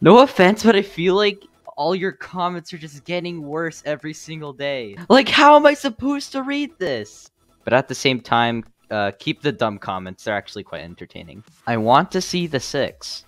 No offense, but I feel like all your comments are just getting worse every single day. Like, how am I supposed to read this? But at the same time, uh, keep the dumb comments. They're actually quite entertaining. I want to see the six.